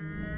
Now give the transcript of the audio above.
hmm